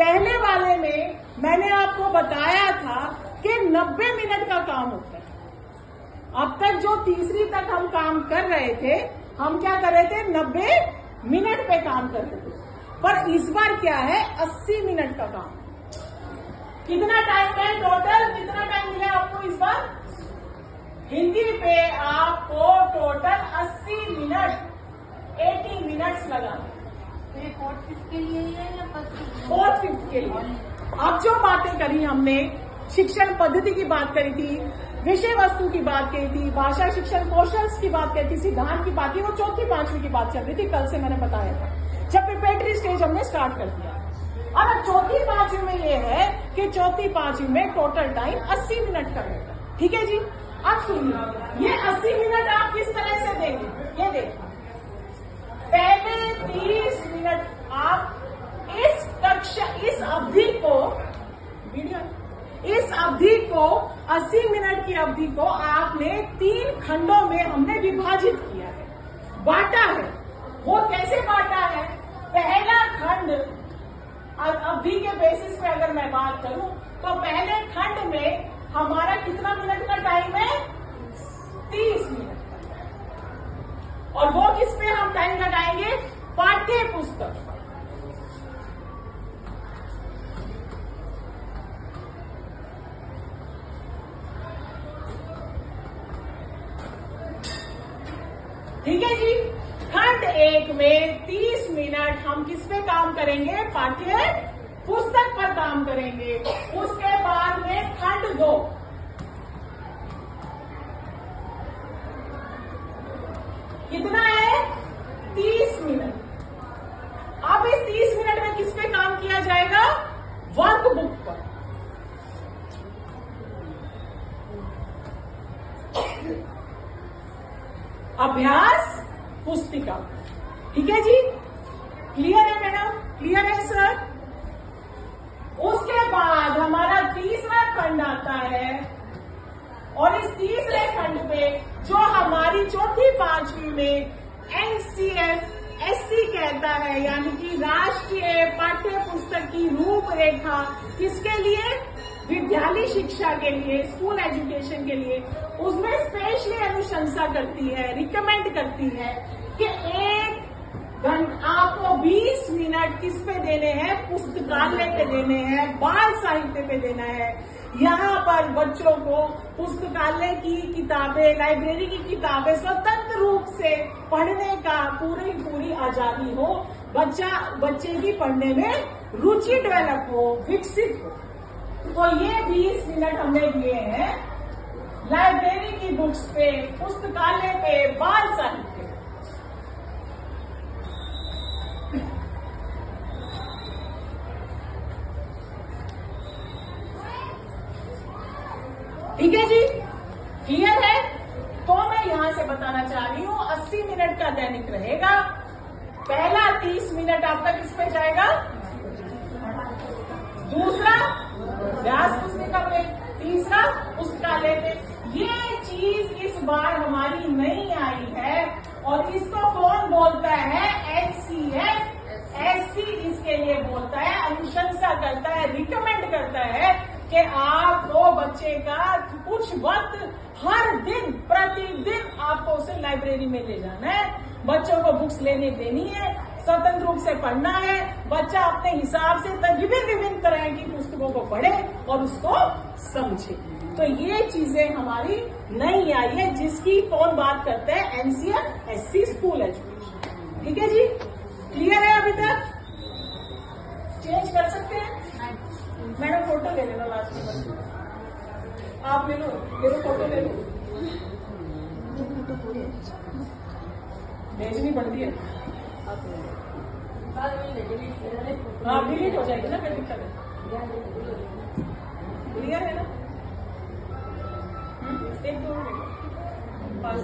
पहले वाले में मैंने आपको बताया था कि 90 मिनट का काम होता है। अब तक जो तीसरी तक हम काम कर रहे थे, हम क्या कर रहे थे? 90 मिनट पे काम कर रहे थे। पर इस बार क्या है? 80 मिनट का काम। कितना टाइम है टोटल कितना टाइम मिला आपको इस बार? हिंदी पे आपको टोटल 80 मिनट 80 मिनट्स लगा फोर्थ फिफ्थ के लिए अब जो बातें करी, हमने शिक्षण पद्धति की बात करी थी, विषय वस्तु की बात कही थी, भाषा शिक्षण कौशल की बात कही थी, सिद्धांत की बात की वो चौथी पांचवी की बात चल रही थी, कल से मैंने बताया था, जब प्रिपेटरी स्टेज हमने स्टार्ट कर दिया। और अब चौथी पांचवी में ये है कि चौथी पांचवी में टोटल टाइम 80 मिनट का रहेगा ठीक है जी? अब सुनिए। ये 80 मिनट आप किस तरह से देंगे ये देखिए पहले 30 मिनट आप इस कक्षा, इस अवधि को इस अवधि को 80 मिनट की अवधि को आपने तीन खंडों में हमने विभाजित किया है। बांटा है। वो कैसे बांटा है? पहला खंड अवधि के बेसिस पे अगर मैं बात करूँ तो पहले खंड में हमारा कितना मिनट का टाइम है? 30 मिनट और वो किस पे हम टाइम लगाएँगे? पाठ्य पुस्तक ठीक है जी? खंड एक में 30 मिनट हम किस पे काम करेंगे? पाठ्य पुस्तक पर काम करेंगे। उसके बाद में खंड दो। कितना है 30 मिनट अब इस 30 मिनट में किस पे काम किया जाएगा वर्क बुक पर अभ्यास पुस्तिका। ठीक है जी? क्लियर है मैडम? क्लियर है सर उसके बाद हमारा तीसरा खंड आता है। और इस तीसरे खंड पे जो हमारी चौथी पांचवी में एनसीएफ एससी कहता है, यानी कि राष्ट्रीय पाठ्य पुस्तक की रूपरेखा किसके लिए? विद्यालय शिक्षा के लिए स्कूल एजुकेशन के लिए, उसमें स्पेशली अनुशंसा करती है रिकमेंड करती है कि एक घंटा आपको 20 मिनट किस पे देने हैं? पुस्तकालय पे देने हैं, बाल साहित्य पे देना है। यहाँ पर बच्चों को पुस्तकालय की किताबें लाइब्रेरी की किताबें स्वतंत्र रूप से पढ़ने का पूरी पूरी आज़ादी हो, बच्चा, बच्चे की पढ़ने में रुचि डेवलप हो, विकसित हो। तो ये 20 मिनट हमने दिए हैं। लाइब्रेरी की बुक्स पे, पुस्तकालय पे, बाल साहित्य ठीक है जी? क्लियर है? तो मैं यहाँ से बताना चाह रही हूँ 80 मिनट का दैनिक रहेगा। पहला 30 मिनट आपका किस पे जाएगा। तीसरा उसका लेते। ये चीज़ इस बार हमारी नहीं आई है और इसको कौन बोलता है? एचसीएस एससी इसके लिए बोलता है, अनुशंसा करता है रिकमेंड करता है कि आपको बच्चे का कुछ वक्त हर दिन, प्रतिदिन आपको उसे लाइब्रेरी में ले जाना है। बच्चों को बुक्स लेने देनी है। स्वतंत्र रूप से पढ़ना है। बच्चा अपने हिसाब से विभिन्न विभिन्न तरह की पुस्तकों को पढ़े और उसको समझे। तो ये चीज़ें हमारी नहीं आई है जिसकी कौन बात करते हैं? NCR SC school education. ठीक है जी? क्लियर है अभी तक? चेंज कर सकते हैं? मैडम फ़ोटो ले लेना लास्ट में आप ले लो ले लो फ़ोटो ले लो। भेजनी पड़ती है। हाँ डिलीट हो जाएगी ना फिर दिक्कत क्लियर है। ना एक दो मिनट पास